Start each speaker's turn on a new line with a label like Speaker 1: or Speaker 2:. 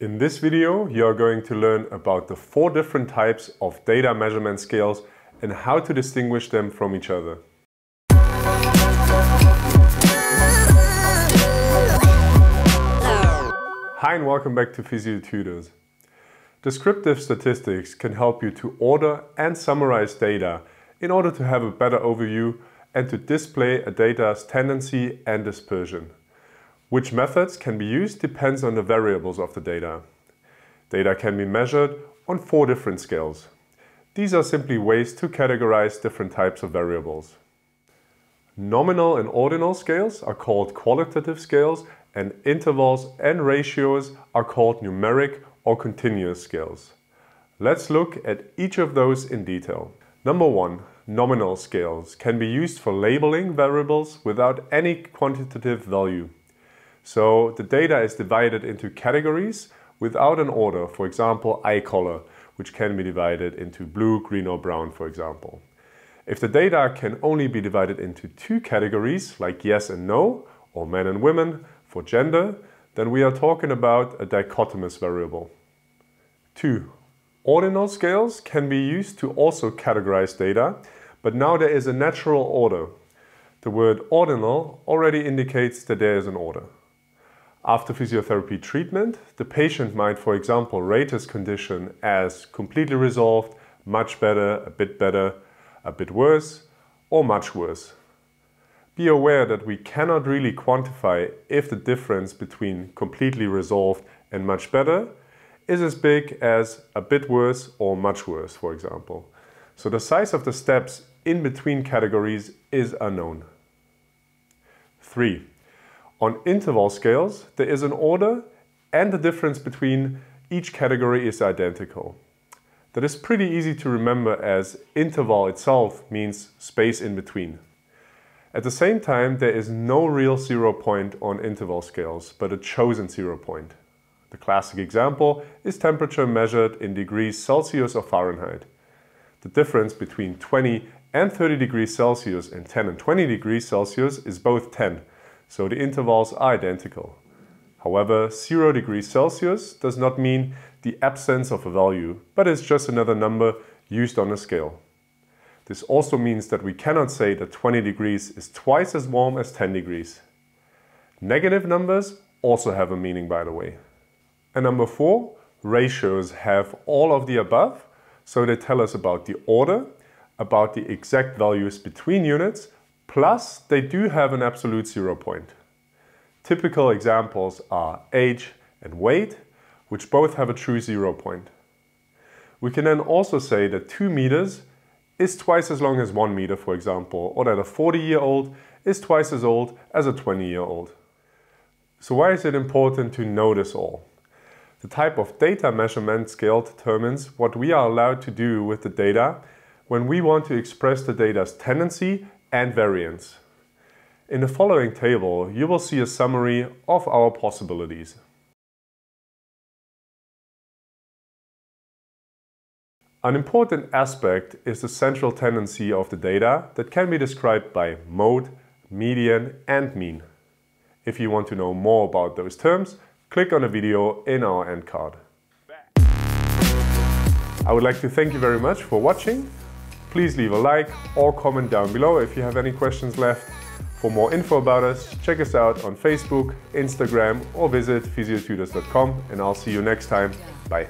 Speaker 1: In this video, you are going to learn about the four different types of data measurement scales and how to distinguish them from each other. Hi and welcome back to Physio Tutors. Descriptive statistics can help you to order and summarize data in order to have a better overview and to display a data's tendency and dispersion. Which methods can be used depends on the variables of the data. Data can be measured on four different scales. These are simply ways to categorize different types of variables. Nominal and ordinal scales are called qualitative scales and intervals and ratios are called numeric or continuous scales. Let's look at each of those in detail. Number one, nominal scales can be used for labeling variables without any quantitative value. So the data is divided into categories without an order, for example, eye color, which can be divided into blue, green or brown, for example. If the data can only be divided into two categories, like yes and no, or men and women, for gender, then we are talking about a dichotomous variable. 2. Ordinal scales can be used to also categorize data, but now there is a natural order. The word ordinal already indicates that there is an order. After physiotherapy treatment, the patient might, for example, rate his condition as completely resolved, much better, a bit better, a bit worse, or much worse. Be aware that we cannot really quantify if the difference between completely resolved and much better is as big as a bit worse or much worse, for example. So the size of the steps in between categories is unknown. 3. On interval scales, there is an order and the difference between each category is identical. That is pretty easy to remember as interval itself means space in between. At the same time, there is no real zero point on interval scales, but a chosen zero point. The classic example is temperature measured in degrees Celsius or Fahrenheit. The difference between 20 and 30 degrees Celsius and 10 and 20 degrees Celsius is both 10, so the intervals are identical. However, 0 degrees Celsius does not mean the absence of a value, but is just another number used on a scale. This also means that we cannot say that 20 degrees is twice as warm as 10 degrees. Negative numbers also have a meaning by the way. And number four, ratios have all of the above, so they tell us about the order, about the exact values between units, plus they do have an absolute zero point. Typical examples are age and weight, which both have a true zero point. We can then also say that 2 meters is twice as long as 1 meter, for example, or that a 40-year-old is twice as old as a 20-year-old. So why is it important to know this all? The type of data measurement scale determines what we are allowed to do with the data when we want to express the data's tendency and variance. In the following table, you will see a summary of our possibilities. An important aspect is the central tendency of the data that can be described by mode, median and mean. If you want to know more about those terms, click on the video in our end card. I would like to thank you very much for watching. Please leave a like or comment down below if you have any questions left. For more info about us, check us out on Facebook, Instagram or visit physiotutors.com and I'll see you next time. Bye.